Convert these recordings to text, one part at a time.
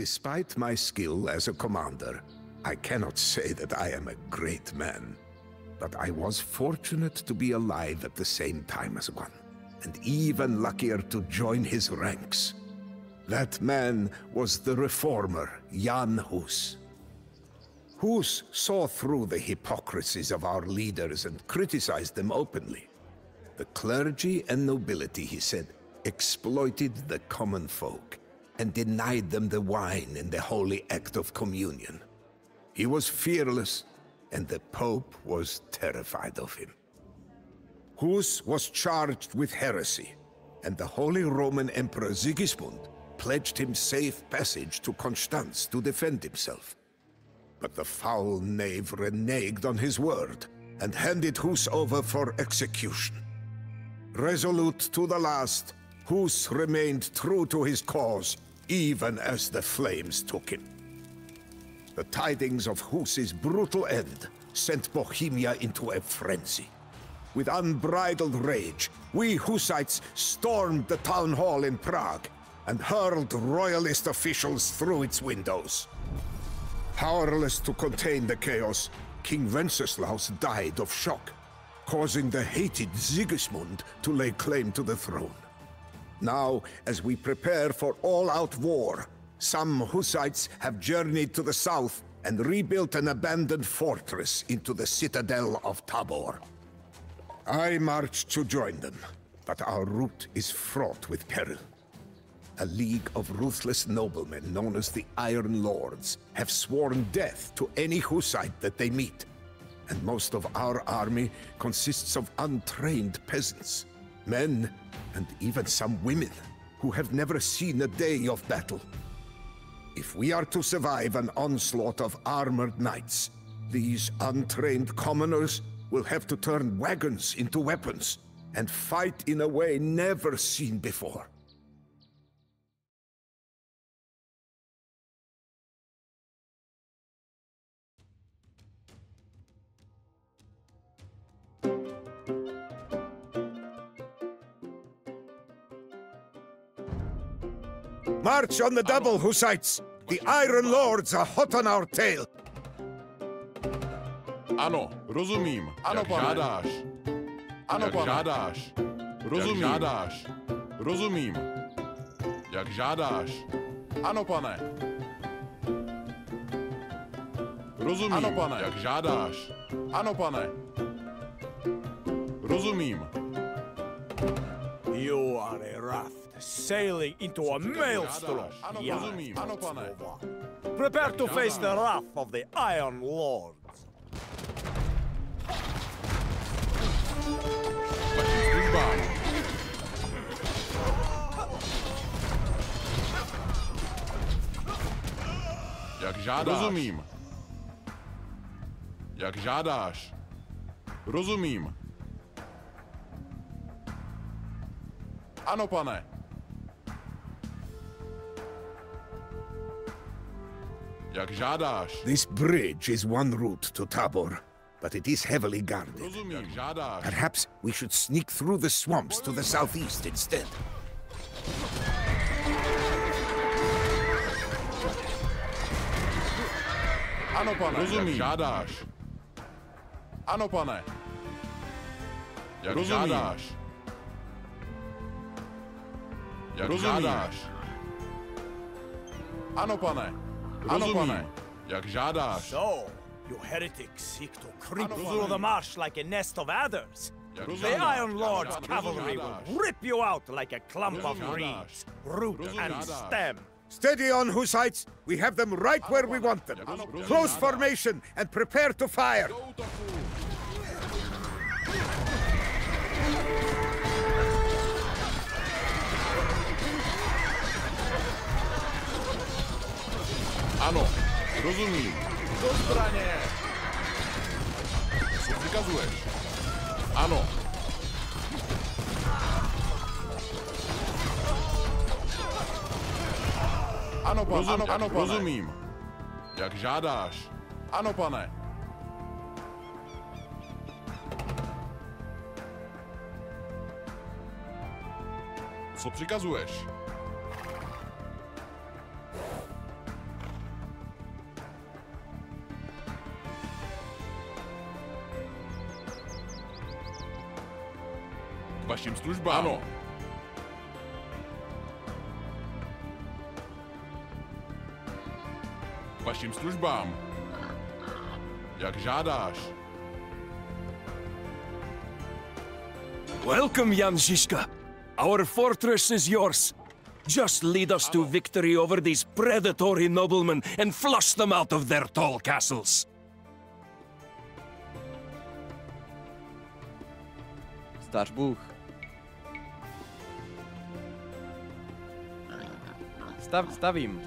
Despite my skill as a commander, I cannot say that I am a great man. But I was fortunate to be alive at the same time as one, and even luckier to join his ranks. That man was the reformer, Jan Hus. Hus saw through the hypocrisies of our leaders and criticized them openly. The clergy and nobility, he said, exploited the common folk and denied them the wine in the holy act of communion. He was fearless, and the Pope was terrified of him. Hus was charged with heresy, and the Holy Roman Emperor Sigismund pledged him safe passage to Constance to defend himself. But the foul knave reneged on his word and handed Hus over for execution. Resolute to the last, Hus remained true to his cause, even as the flames took him. The tidings of Hus's brutal end sent Bohemia into a frenzy. With unbridled rage, we Hussites stormed the town hall in Prague and hurled royalist officials through its windows. Powerless to contain the chaos, King Wenceslaus died of shock, causing the hated Sigismund to lay claim to the throne. Now, as we prepare for all-out war, some Hussites have journeyed to the south and rebuilt an abandoned fortress into the citadel of Tabor. I marched to join them, but our route is fraught with peril. A league of ruthless noblemen known as the Iron Lords have sworn death to any Hussite that they meet. And most of our army consists of untrained peasants, men, and even some women who have never seen a day of battle. If we are to survive an onslaught of armored knights, these untrained commoners will have to turn wagons into weapons and fight in a way never seen before. March on the double, Hussites! The Iron Lords are hot on our tail! Ano, rozumím. Ano, Jak pane. žádáš. Ano, Jak pane. žádáš. Rozumím. Jak žádáš. Rozumím. Jak žádáš. Ano, pane. Rozumím. Ano, pane. Jak žádáš. Ano, pane. Rozumím. You are a raft sailing into a maelstrom. Prepare to face the wrath of the Iron Lords. Jak žádáš. Rozumím. Jak žádáš. Rozumím. Ano, pane. This bridge is one route to Tabor, but it is heavily guarded. Rozumím, jak žádáš. Perhaps we should sneak through the swamps to the southeast instead. Ano, pane. Rozumím. Jak žádáš. Ano, pane. Jak Rozumím. žádáš. Jak Rozumím. žádáš. Ano, pane. Ano, pane. Jak žádáš. So, you heretics seek to creep through the marsh like a nest of adders. The Iron Lord's cavalry will rip you out like a clump of reeds, root and stem. Steady on, Hussites! We have them right where we want them. Close formation and prepare to fire! Ano, rozumím. Do zbraně! Co přikazuješ? Ano. Ano, pan, Rozum, ano, ano, pane. Rozumím. Jak žádáš. Ano, pane. Co přikazuješ? Vašim službám. Ano. Vašim službám. Jak žádáš. Welcome, Jan Žižka. Our fortress is yours. Just lead us to victory over these predatory noblemen and flush them out of their tall castles. Stař Bůh. Stav, stavím.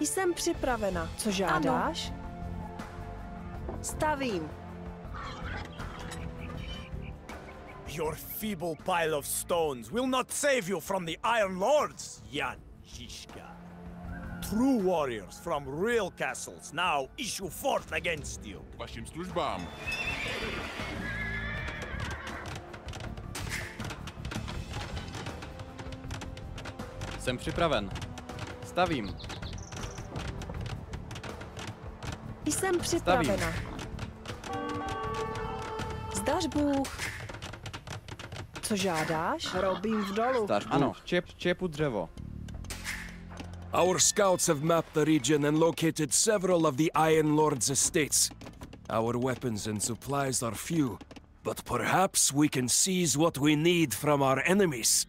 Jsem připravena. Co žádáš? Stavím. Your feeble pile of stones will not save you from the Iron Lords, Jan Žižka. True warriors from real castles now issue forth against you. K vašim službám. Jsem připraven. Stavím. Jsem připravena. Zdař Bůh. Co žádáš? Robím v dolu. Stař Bůh. Ano, čep, čepu dřevo. Our scouts have mapped the region and located several of the Iron Lord's estates. Our weapons and supplies are few, but perhaps we can seize what we need from our enemies.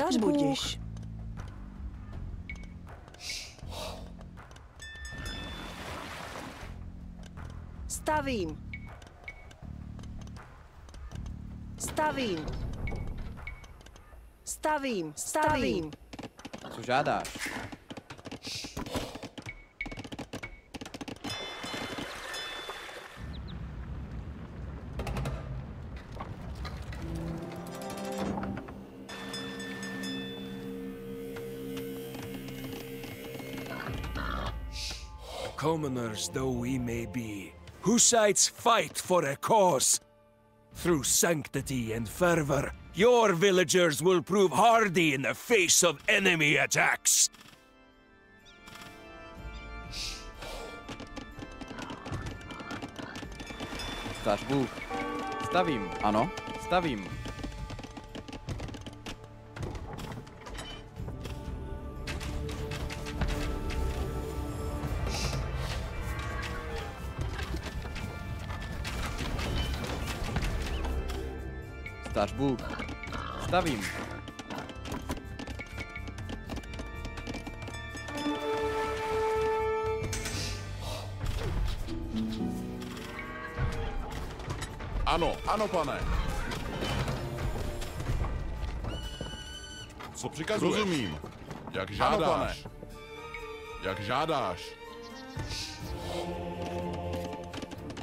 Zdař Bůh. Stavím. Stavím. Stavím. Stavím. Co žádáš? Commoners though we may be, Hussites fight for a cause. Through sanctity and fervor, your villagers will prove hardy in the face of enemy attacks. Stavím. Ano, stavím. Stař Bůh. Stavím. Ano, ano, pane. Co přikazuješ? Rozumím. Jak žádáš. Ano, pane. Jak žádáš.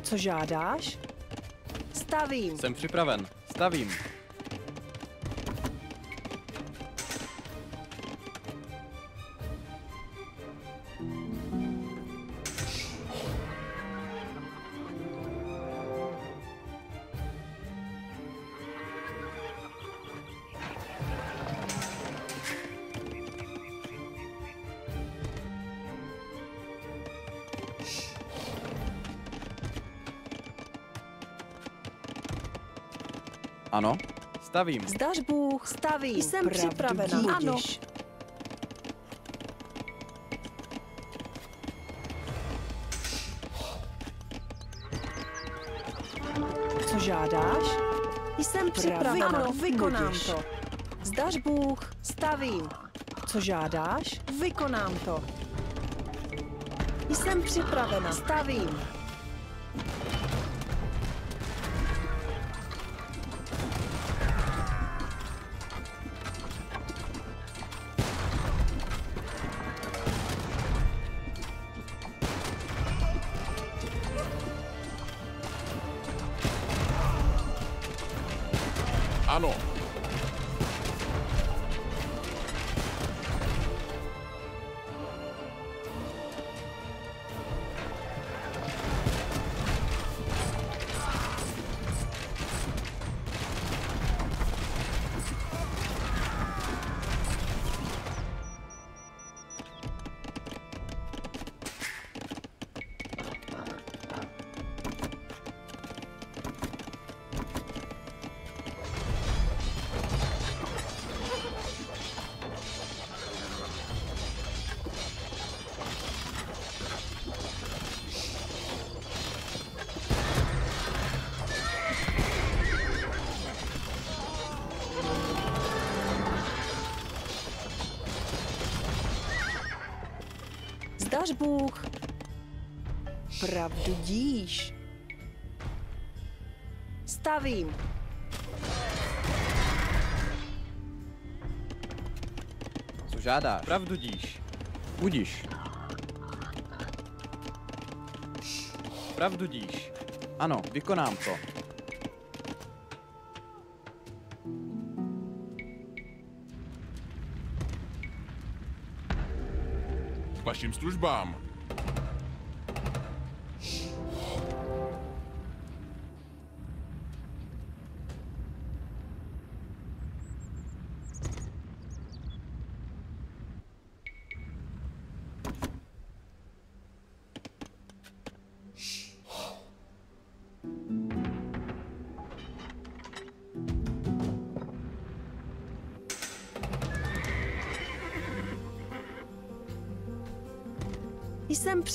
Co žádáš? Stavím. Jsem připraven. Stavím. Stavím. Zdař Bůh. Stavím. Jsem Pravdu připravena. budiš. Ano. Co žádáš? Jsem připravena. Ano, vykonám to. Zdař Bůh. Stavím. Co žádáš? Vykonám to. Jsem připravena. Stavím. Zdař Bůh. Pravdu díš. Stavím. Co žádáš? Pravdu díš. Budíš. Pravdu díš. Ano, vykonám to. K vašim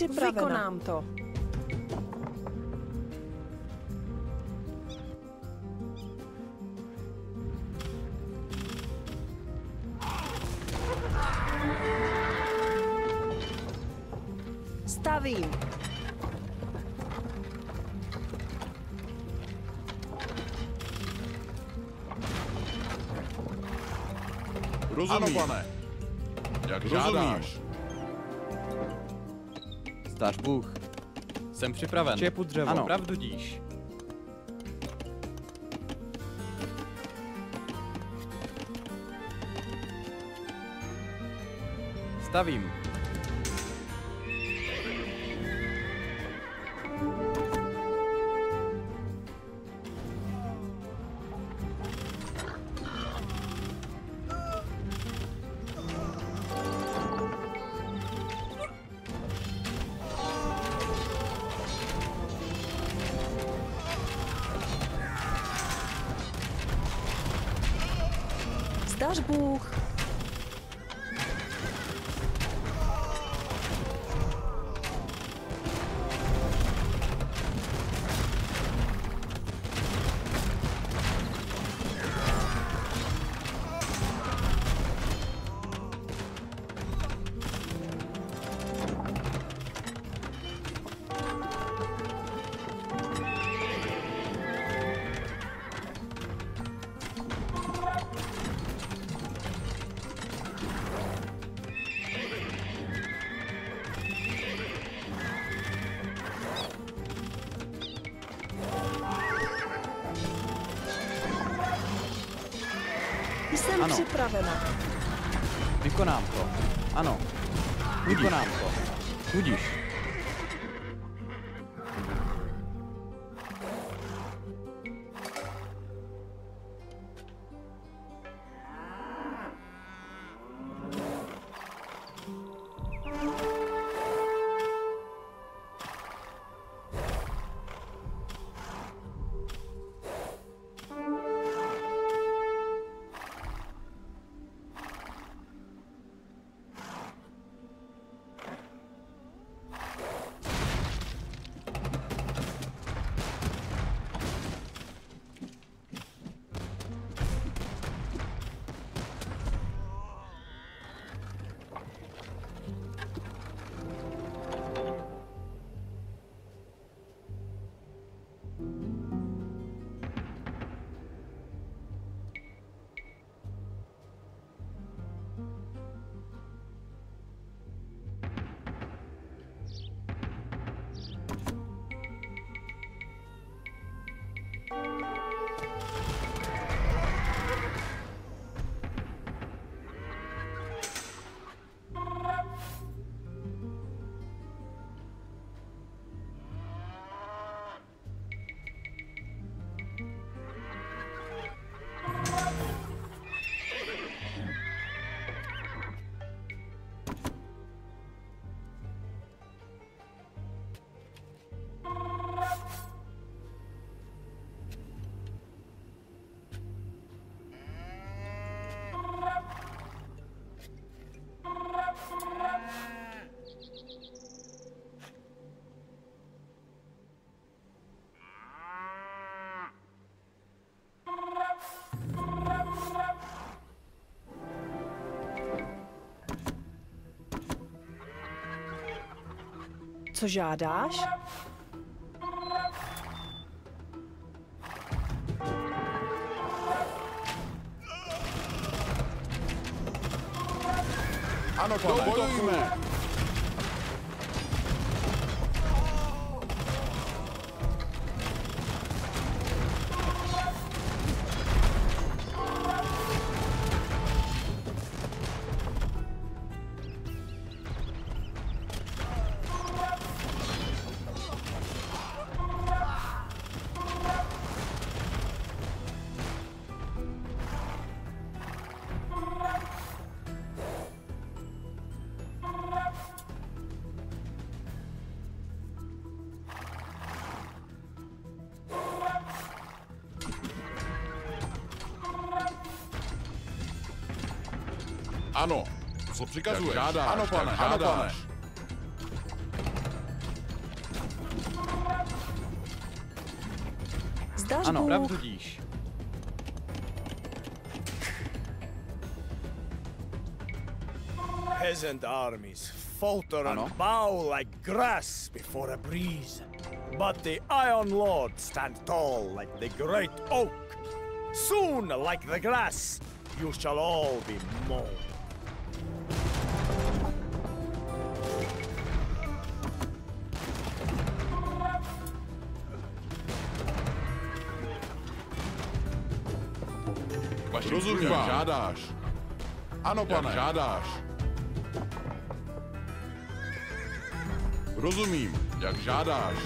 připravena. Vykonám to. Stavím. Rozumím. Ano, pane. Jak žádáš. Zdař Bůh. Jsem připraven. Čepu dřevo. Ano. Pravdu díš. Stavím. Jsem Ano. připravena. Vykonám to. Ano. Vykonám to. Budíš. Co žádáš? Ano, pane. Bojujme. Co přikazuješ? Žádáš, ano, pane, ano, pane. Zdař Ano, Bůh. pravdu díš. Peasant armies falter Ano. and bow like grass before a breeze. But the Iron Lord stands tall like the great oak. Soon, like the grass, you shall all be mown. Rozumím, jak žádáš. Ano, pane. Jak žádáš. Rozumím, jak žádáš.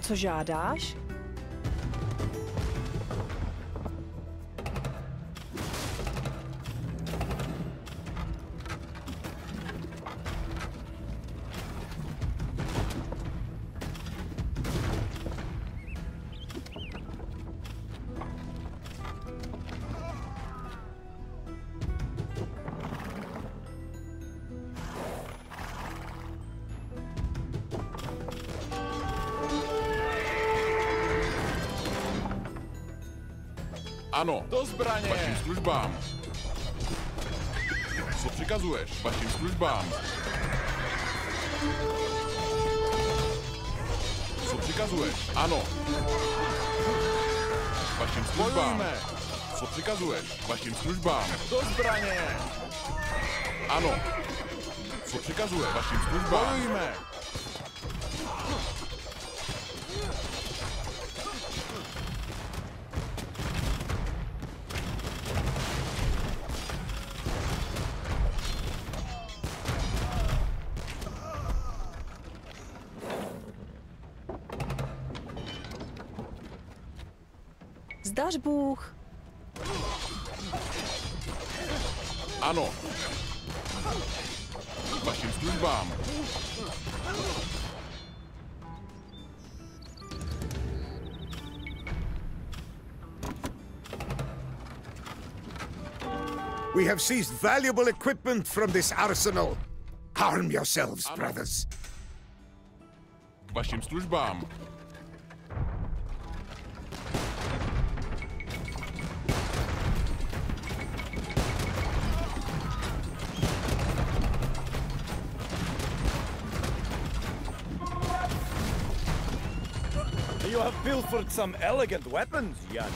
Co žádáš? Ano. Do zbraně. Vašim službám. Co přikazuješ? Vašim službám. Co přikazuješ? Ano. Vašim službám. Bojujme. Co přikazuješ? Vašim službám. Do zbraně. Ano. Co přikazuješ? Vašim službám. Bojujme. Zdař Bůh. Ano. Vašim službám. We have seized valuable equipment from this arsenal. Arm yourselves, brothers. K vašim službám. Some elegant weapons, Jan.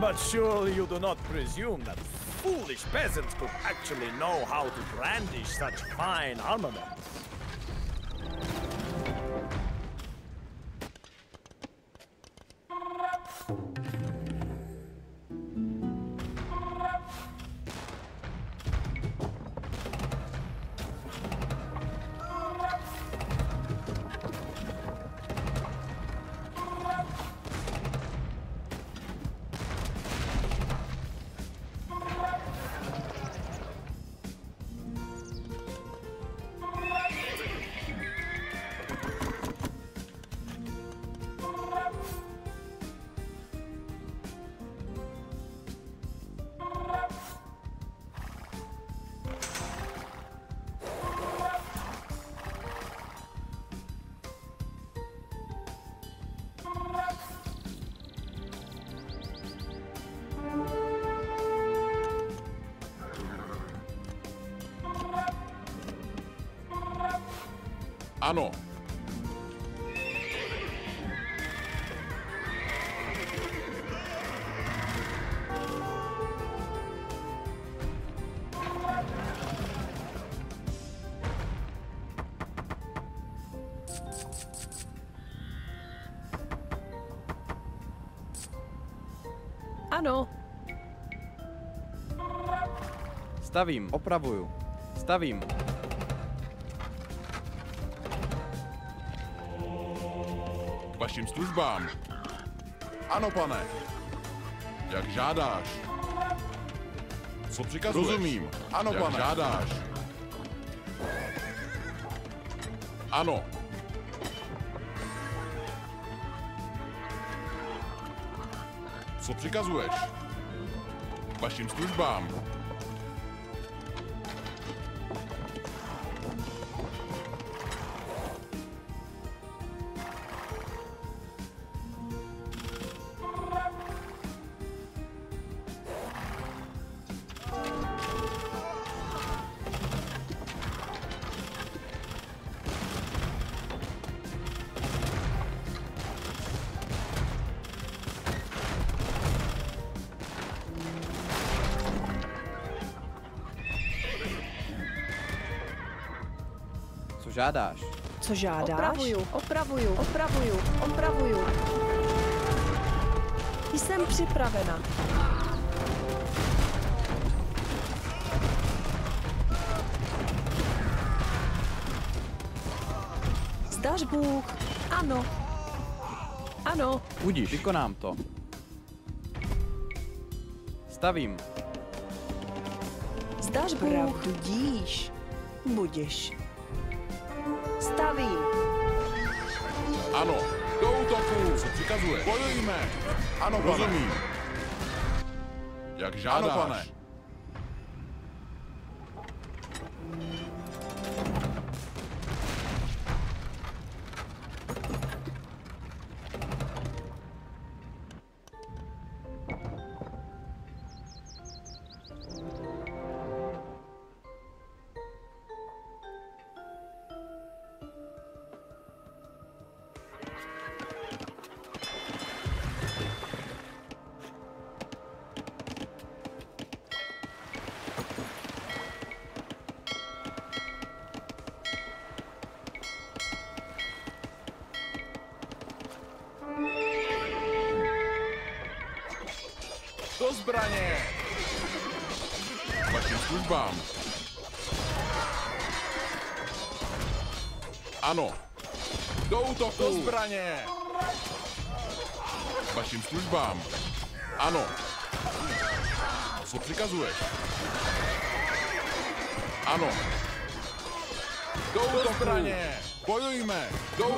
But surely you do not presume that foolish peasants could actually know how to brandish such fine armaments. Ano. Ano, Stavím, opravuju. Stavím. Vašim službám. Ano, pane. Jak žádáš. Co přikazuješ? Rozumím. Ano, Jak pane. žádáš. Ano. Co přikazuješ? Vašim službám. Žádáš? co žádáš? Opravuju. opravuju, opravuju, opravuju. Jsem připravena. Zdaš Bůh? Ano. Ano, Budíš. Vykonám to. Stavím. zdaš Bůh? Pravdu díš. Budiš. Stavím. Ano. Do útoku. Co přikazuješ? Bojujme. Ano, pane. Rozumím. Jak žádáš. Ano, pane.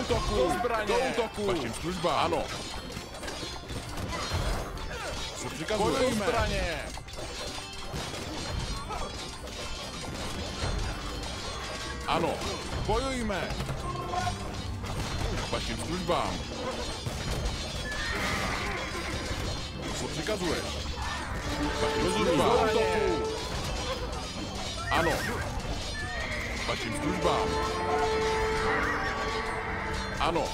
Útoku! Do zbraně! Do útoku! K vašim službám. Ano. Co přikazuješ? Bojujme! Do zbraně! Ano. Bojujme! K vašim službám. Co přikazuješ? Vašim službám. Do útoku! Ano. K vašim službám. Ano.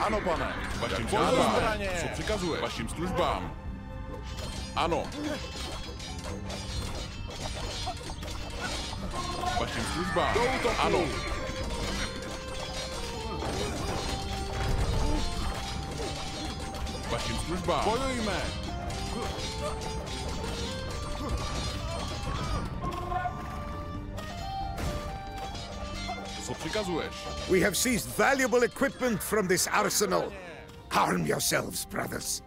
Ano, pane. Vašim službám. Co přikazuje? Vašim službám. Ano. Vašim službám. Do útoku. Ano. Vašim službám. Bojujme. Co přikazuješ? We have seized valuable equipment from this arsenal. Arm yourselves, brothers.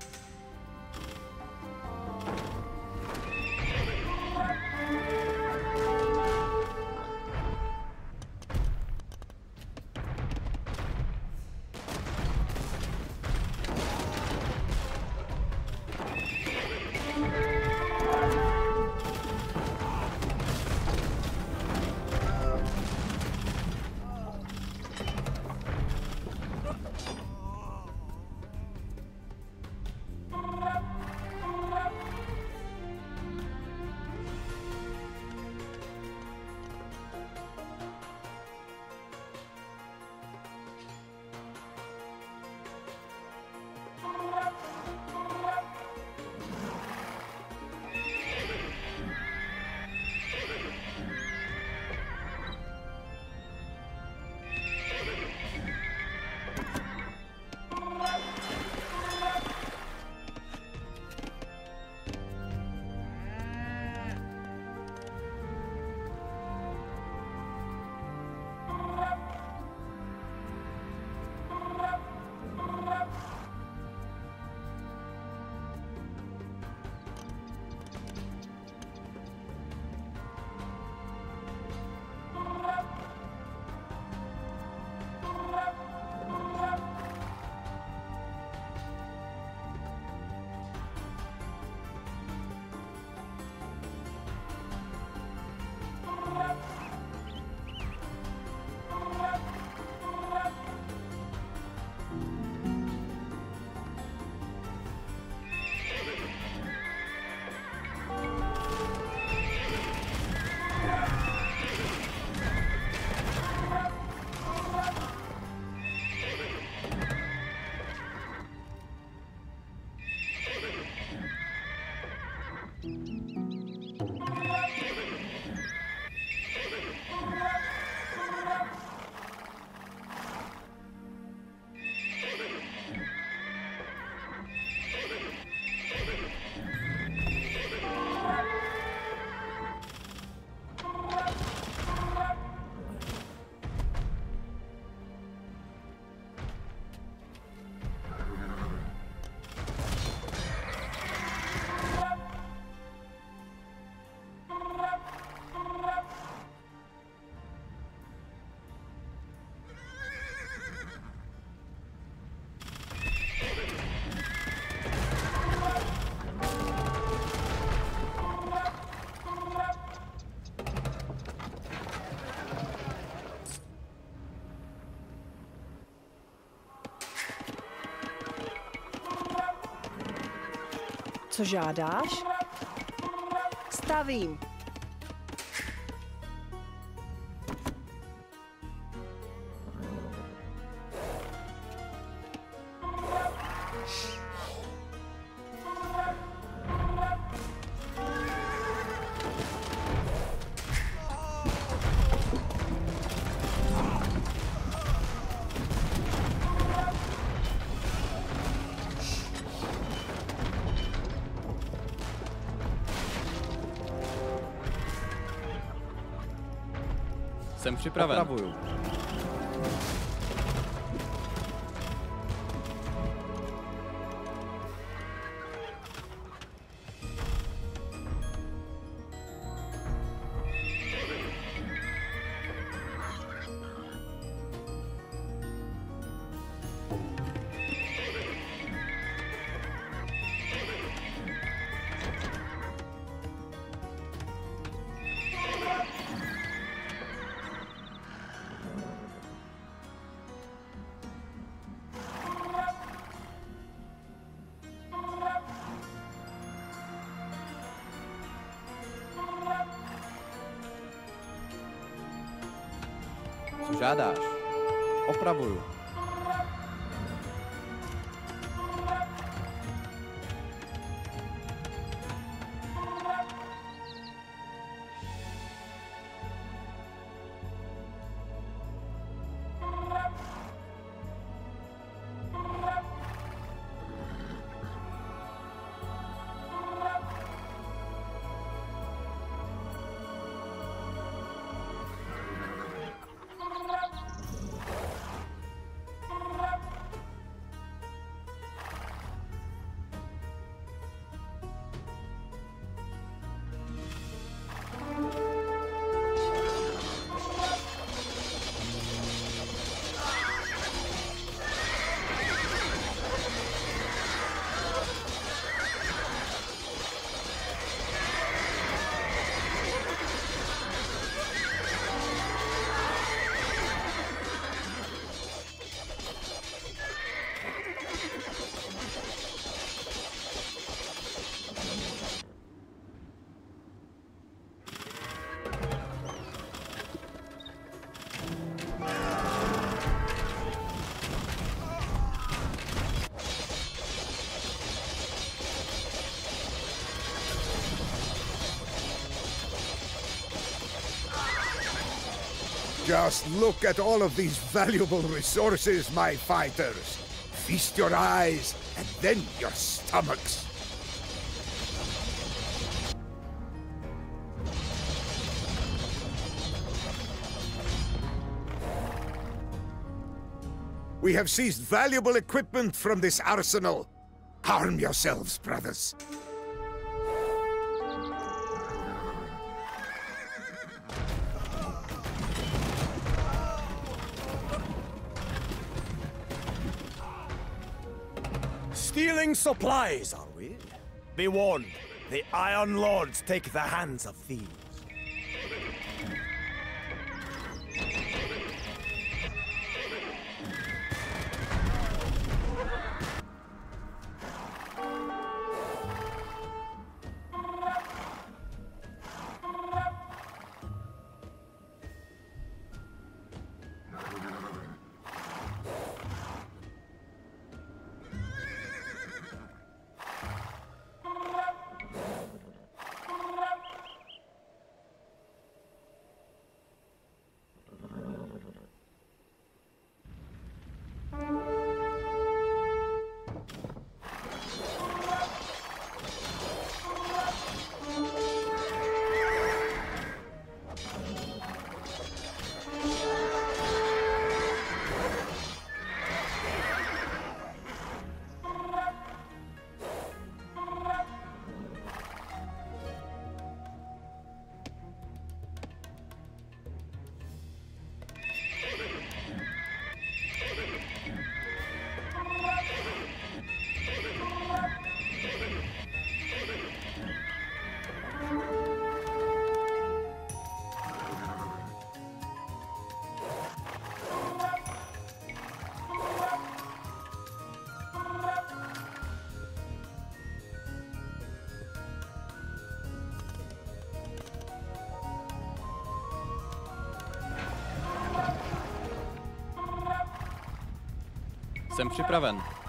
Žádáš? Stavím. Připraven. Opravuju. Co žádáš? Opravuju. Just look at all of these valuable resources, my fighters. Feast your eyes and then your stomachs. We have seized valuable equipment from this arsenal. Arm yourselves, brothers. Supplies, are we? Be warned, the Iron Lords take the hands of thieves. Jsem připraven.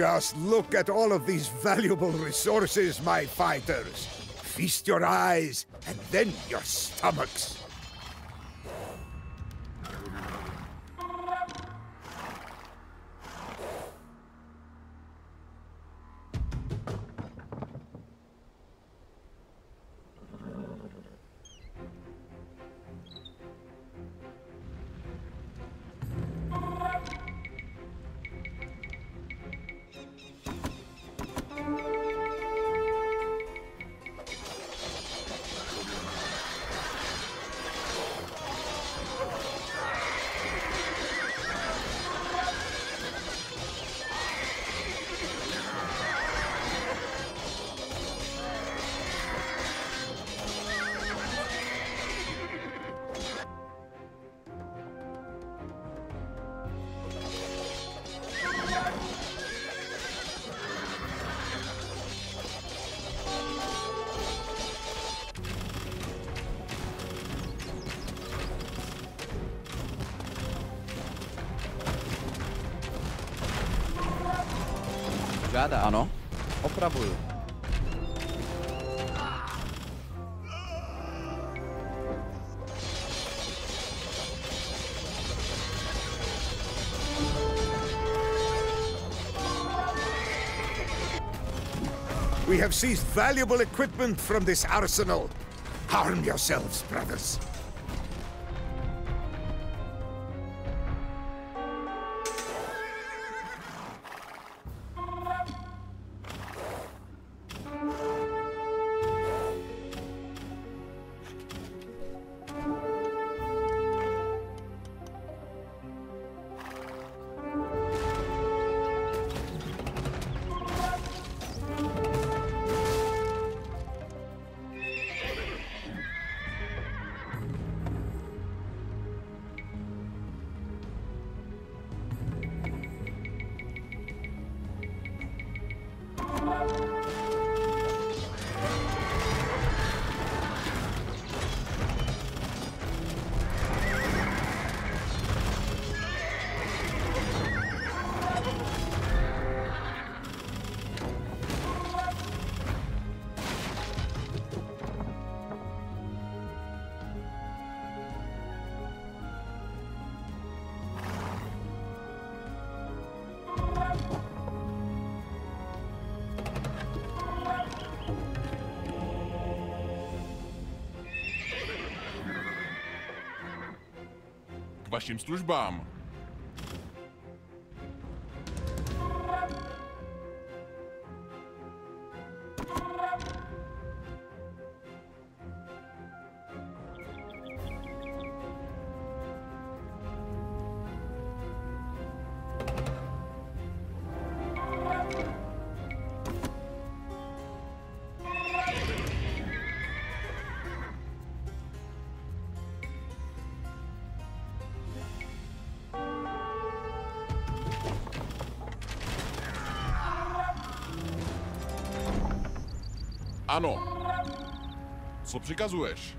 Just look at all of these valuable resources, my fighters. Feast your eyes, and then your stomachs. Žádá. Ano. Opravuju. We have seized valuable equipment from this arsenal. Harm yourselves, brothers. Vašim službám. Ano. Co přikazuješ?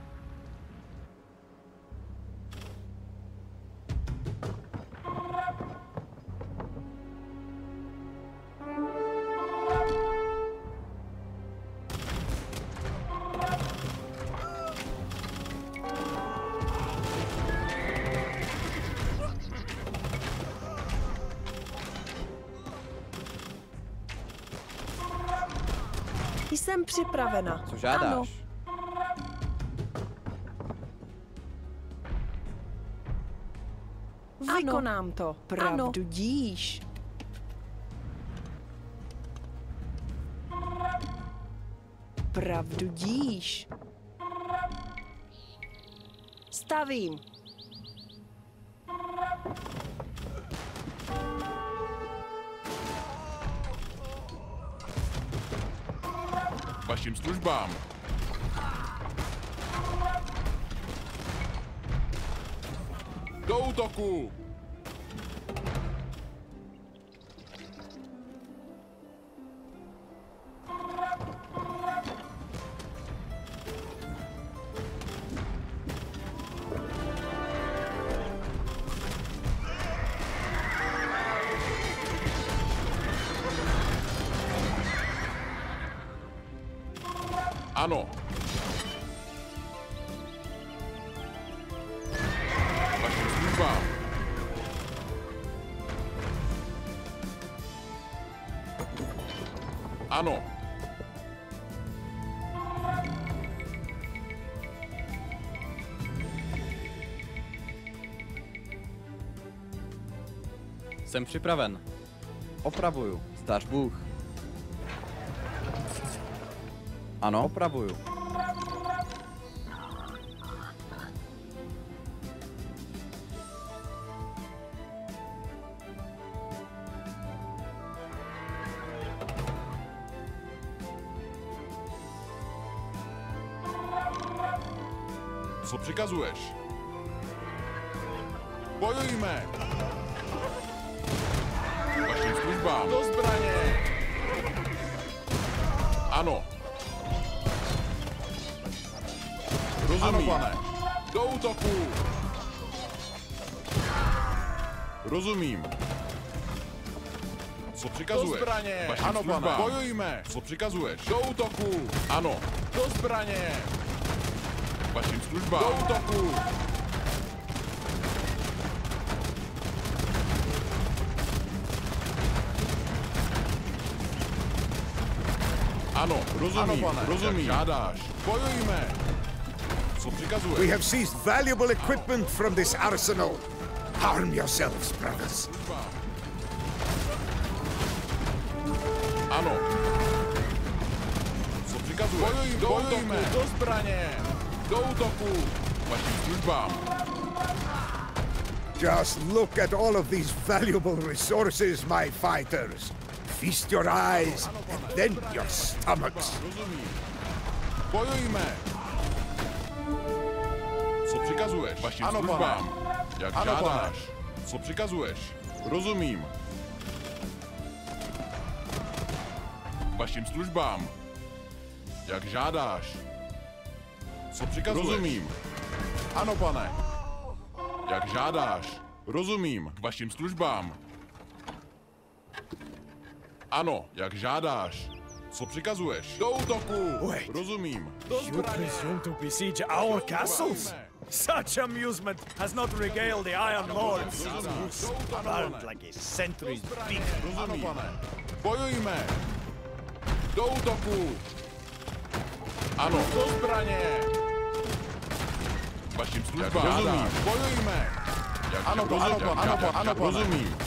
Jsem připravena. Co žádáš? Ano. Vykonám to. Pravdu ano. díš. Pravdu díš. Stavím. Vašim službám. Do útoku! Jsem připraven. Opravuju. Zdař Bůh. Ano. Opravuju. Co přikazuješ? Bojujme! Službám. Do zbraně! Ano. Rozumím. Ano, pane. Do útoku. Rozumím. Co přikazuješ? Do zbraně. Vašim ano, službám. pane. Bojujme. Co přikazuješ? Do útoku. Ano. Do zbraně. Vašim službám. Do útoku. Ano, rozumím, ano, rozumím. Žádáš. Bojujme. We have seized valuable equipment from this arsenal. Harm yourselves, brothers. Ano. Co přikazuje? Bojuj, do útoku, do zbraně, do útoku, vašim službám. Just look at all of these valuable resources, my fighters. Feast your eyes, and then your stomachs. Bojujme! přikazuješ? Vašim ano, službám. Pane. Jak ano, žádáš? Pane. Co přikazuješ? Rozumím. Vašim službám. Jak žádáš? Co přikazuješ? Rozumím. Ano, pane. Jak žádáš? Rozumím. K vašim službám. Ano, jak žádáš. Co přikazuješ? Do útoku! Wait. Rozumím. Do you presume to besiege our castles? Such amusement has not regaled the Iron Lords. Around like a century's big. Bojujme! Do útoku! Ano, do zbraně! Vašim službám. Bojujme! Jak Ano, ano, ano, ano, jak pane. Rozumím.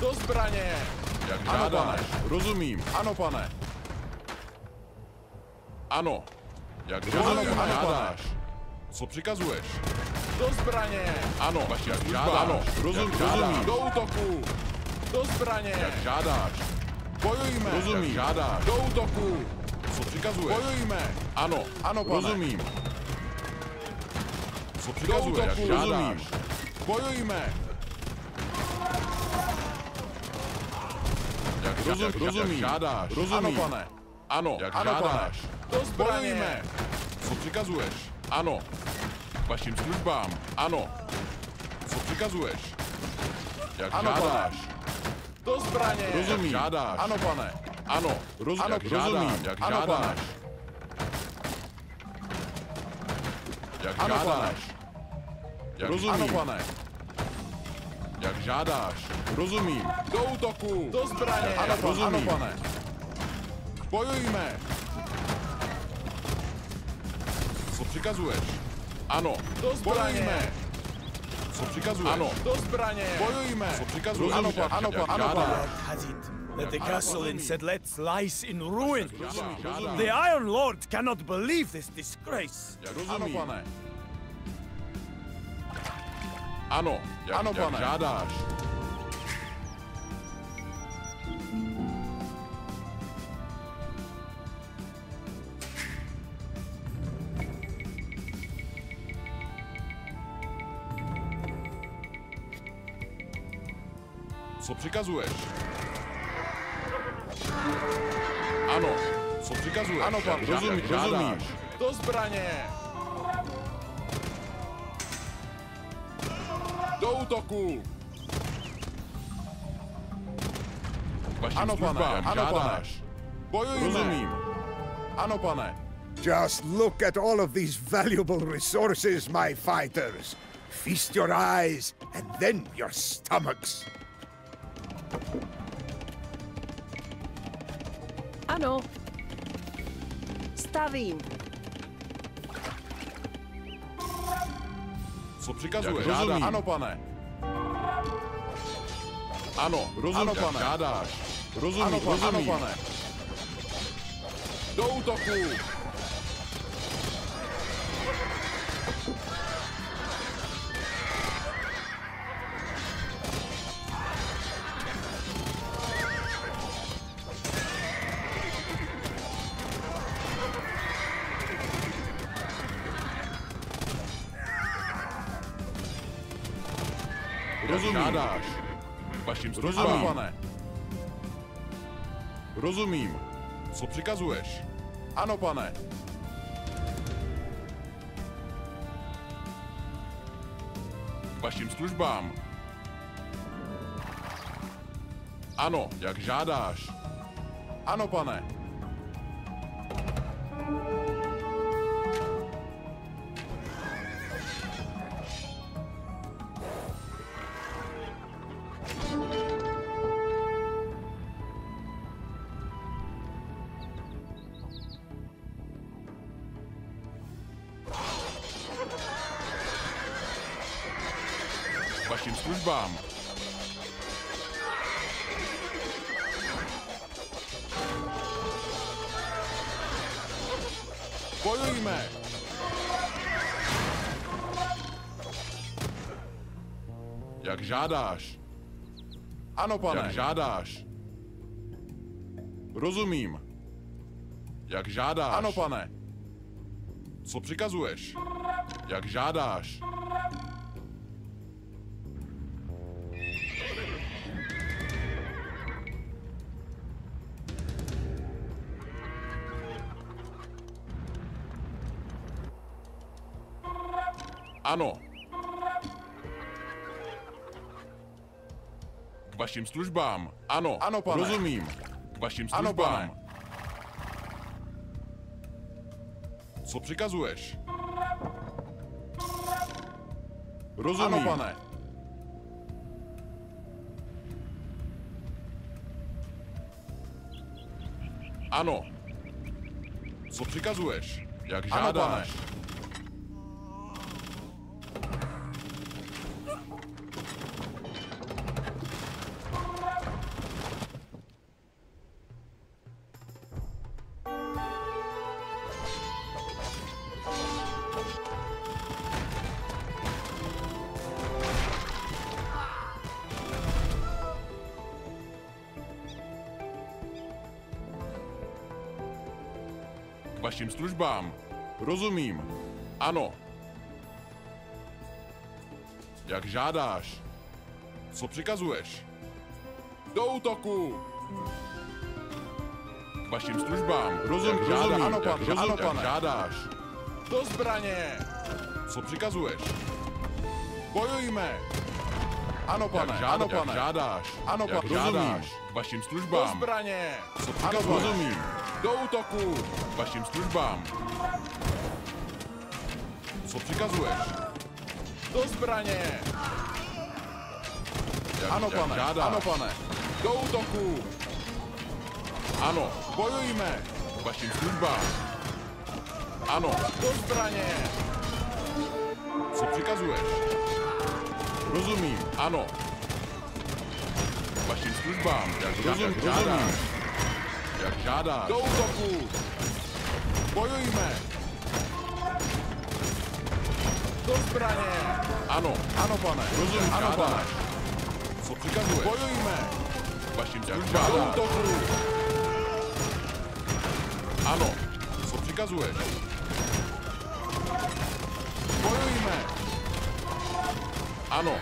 Do zbraně! Jak Ano, žádáš. Rozumím. Ano, pane. Ano. Jak Ano, rozumím, jak ano, pane. žádáš. Co přikazuješ? Do zbraně! Ano, jak služba. žádáš. Ano, rozum, Jak žádáš. rozumím. Do útoku! Do zbraně! Jak žádáš. Bojujme! Rozumím. Jak žádáš. Do útoku! Co přikazuješ? Bojujme! Ano, Ano, pane. rozumím. Co Do přikazuješ? Jak žádáš. Bojujme! Rozum, jak žádáš. Ano, Rozumím. pane. Ano, jak Ano, pane. žádáš. Do zbraně! Bojujme. Co přikazuješ? Ano. K vašim službám. Ano. Co přikazuješ? Jak Ano, pane. žádáš. Do zbraně! Rozumím. Jak žádáš. Ano, pane. Ano. Roz, Ano, jak žádám. rozumím. Jak Ano, žádáš. pane. Jak Ano, pane. žádáš. Jak rozumím. Ano, pane. Jak žádáš. Rozumím. Do útoku! Do zbraně! Ano, pane. Rozumím. Ano, pane. Bojujme! Co přikazuješ? Ano. Do zbraně! Bojujme. Co přikazuješ? Ano. Do zbraně! Bojujme. Co přikazuješ? Ano, pane. Ano, pane. Ano, pane. That the castle in Sedlets lies in ruin? The Iron Lord cannot believe this disgrace. Jak Ano. Jak, Ano, jak pane. žádáš. Co přikazuješ? Ano. Co přikazuješ? Ano, Jak rozumím. žádáš. Do zbraně! Útoku! Vašim Ano, pane. Ano, pane. žádáš. Bojujme! Rozumím. Ano, pane. Just look at all of these valuable resources, my fighters. Feast your eyes and then your stomachs. Ano. Stavím. Co přikazuješ? Jak žádá- Rozumím. Ano, pane. Ano, rozumím, Ano, pane. žádáš. Rozumím, Ano, pane. Ano, rozumím. pane. Do útoku! Rozumím. Co přikazuješ? Ano, pane. K vašim službám. Ano, jak žádáš. Ano, pane. Žádáš. Ano, pane. Jak žádáš. Rozumím. Jak žádáš. Ano, pane. Co přikazuješ? Jak žádáš. Vašim službám. Ano. Ano, pane. Rozumím. K vašim Ano, službám. pane. Co přikazuješ? Rozumím. Ano, pane. Ano. Co přikazuješ? Jak Ano, žádáš? Službám. Rozumím. Ano. Jak žádáš. Co přikazuješ? Do útoku! K vašim službám. Rozum, jak rozumím, žádá, ano, pane, jak, rozum, ano, pane. Jak žádáš. Do zbraně! Co přikazuješ? Bojujme! Ano, pane, jak ano, pane. Jak žádáš. Ano, pane, žádáš. K vašim službám. Do zbraně! Co přikazuješ? Ano, rozumím. Do útoku! K vašim službám. Co přikazuješ? Do zbraně! Jak, ano, jak pane, žádáš. ano, pane. Do útoku! Ano, bojujme! K vašim službám. Ano, do zbraně! Co přikazuješ? Rozumím, ano. K vašim službám, jak, Rozum, jak žádáš. Jak žádáš. Do útoku! Bojujme! Do zbraně! Ano, ano, pane. Rozumím, ano, žádáš. pane. Co přikazuješ? Bojujme! K vašim službám. Do útoku! Ano, co přikazuješ? Bojujme! Ano.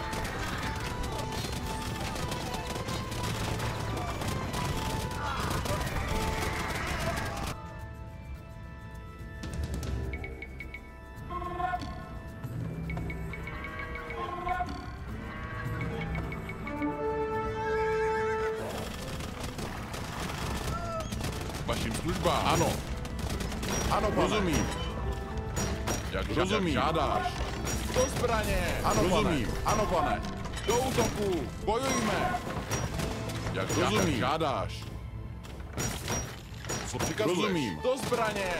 Rozumím. žádáš. Do zbraně! Ano, Rozumím. pane. Ano, pane. Do útoku! Bojujme! Jak rozumím. žádáš. Co přikazuješ? Rozumím. Do zbraně!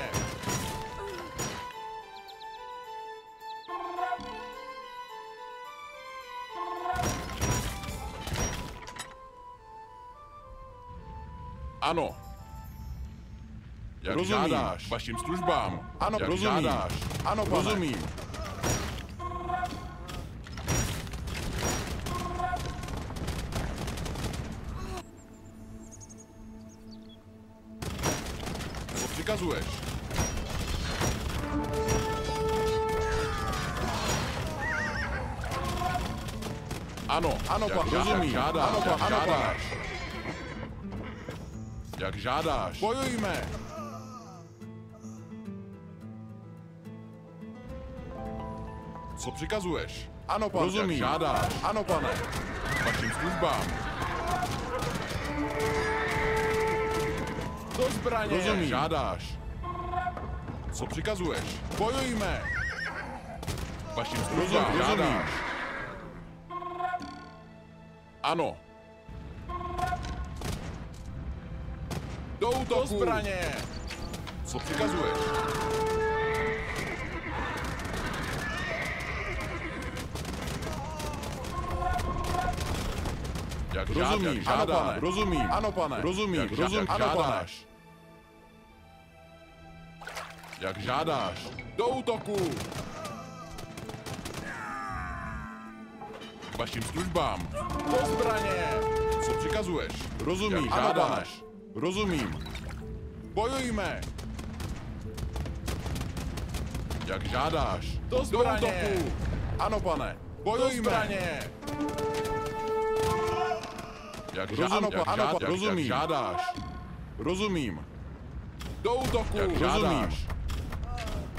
Ano. Jak rozumím. žádáš. Vašim službám. Ano, Jak rozumím. žádáš. Ano, pane. Rozumím. přikazuješ? Ano, ano, jak pan, rozumím. Žádáš, ano, pan, ano, žádáš. Jak žádáš. Bojujme. Co přikazuješ? Ano, pan, rozumím. Žádáš. Ano, pane. Vašim službám. Do zbraně! Rozumím. Žádáš. Co přikazuješ? Bojujme! Vašim službám žádáš. Ano. Do útoku! Do zbraně! Co přikazuješ? Rozumím, ano, pane. rozumím, ano, pane, rozumím, jak rozumím, ano, žádáš. Pane. Jak žádáš. Do útoku! K vašim službám. Do zbraně! Co přikazuješ? Rozumím, Jak žádáš. Rozumím. Bojujme! Jak žádáš. Do zbraně! Do útoku! Ano, pane. Bojujme! Do zbraně! Jak, žá, ano, jak, ano, žád, rozumím. Jak žádáš. Rozumím. Do útoku! Jak. Rozumím.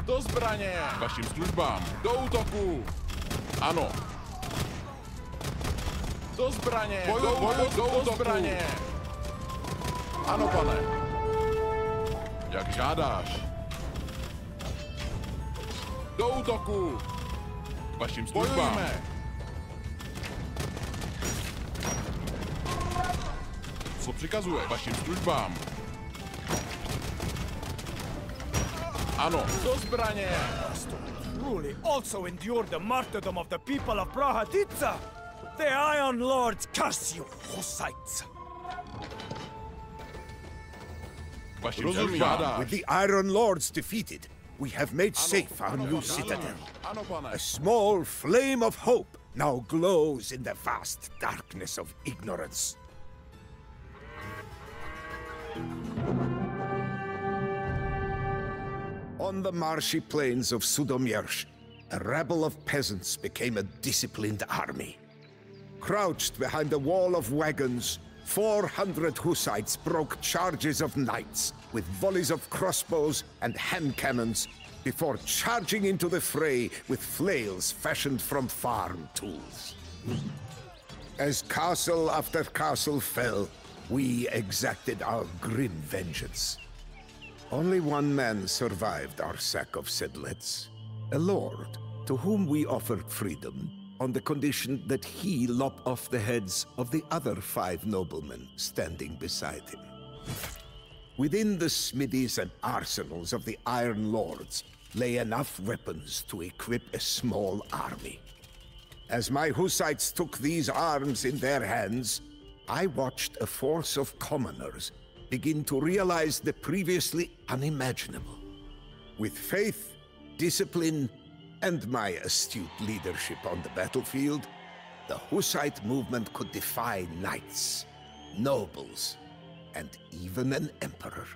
Do zbraně! Vašim službám! Do útoku! Ano! Do zbraně! Boju, do, boju, do, do, do zbraně! Ano, pane! Jak žádáš! Do útoku! Vašim službám! Bojujme! Co přikazuje? Vašim službám! Ano. Do zbraně! Truly also endured the martyrdom of the people of Prahatitsa! The Iron Lords curse you, Hussites! With the Iron Lords defeated, we have made safe our new citadel. A small flame of hope now glows in the vast darkness of ignorance. On the marshy plains of Sudomierz, a rabble of peasants became a disciplined army. Crouched behind a wall of wagons, 400 Hussites broke charges of knights with volleys of crossbows and hand cannons before charging into the fray with flails fashioned from farm tools. As castle after castle fell, we exacted our grim vengeance. Only one man survived our sack of Sedlets. A lord, to whom we offered freedom, on the condition that he lop off the heads of the other five noblemen standing beside him. Within the smithies and arsenals of the Iron Lords lay enough weapons to equip a small army. As my Hussites took these arms in their hands, I watched a force of commoners begin to realize the previously unimaginable. With faith, discipline, and my astute leadership on the battlefield, the Hussite movement could defy knights, nobles, and even an emperor.